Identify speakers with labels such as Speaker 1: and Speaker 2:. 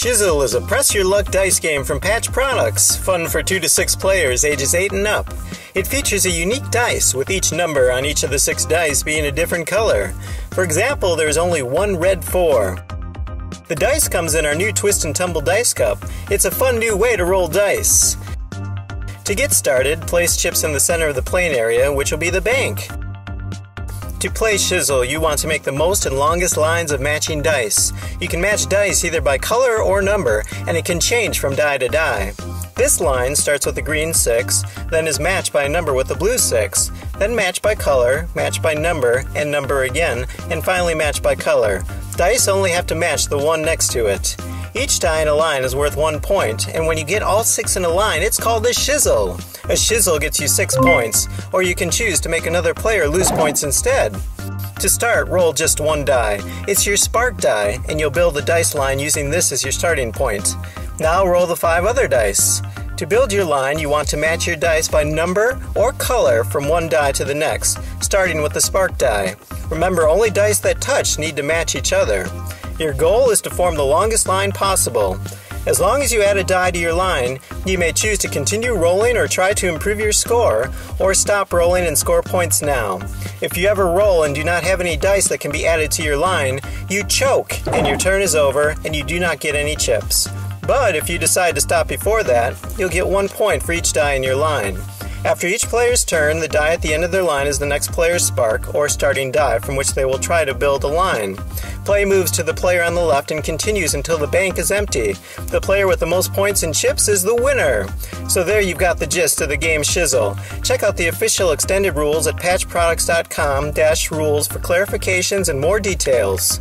Speaker 1: Shizzle is a press your luck dice game from Patch Products, fun for 2 to 6 players ages 8 and up. It features a unique dice, with each number on each of the 6 dice being a different color. For example, there's only one red 4. The dice comes in our new Twist and Tumble Dice Cup. It's a fun new way to roll dice. To get started, place chips in the center of the plane area, which will be the bank. To play Shizzle, you want to make the most and longest lines of matching dice. You can match dice either by color or number, and it can change from die to die. This line starts with a green 6, then is matched by a number with a blue 6, then matched by color, matched by number, and number again, and finally matched by color. Dice only have to match the one next to it. Each die in a line is worth one point, and when you get all six in a line, it's called a shizzle. A shizzle gets you six points, or you can choose to make another player lose points instead. To start, roll just one die. It's your spark die, and you'll build the dice line using this as your starting point. Now roll the five other dice. To build your line, you want to match your dice by number or color from one die to the next, starting with the spark die. Remember, only dice that touch need to match each other. Your goal is to form the longest line possible. As long as you add a die to your line, you may choose to continue rolling or try to improve your score, or stop rolling and score points now. If you ever roll and do not have any dice that can be added to your line, you choke and your turn is over and you do not get any chips. But if you decide to stop before that, you'll get one point for each die in your line. After each player's turn, the die at the end of their line is the next player's spark or starting die from which they will try to build a line. Play moves to the player on the left and continues until the bank is empty. The player with the most points and chips is the winner. So there you've got the gist of the game Shizzle. Check out the official extended rules at patchproducts.com-rules for clarifications and more details.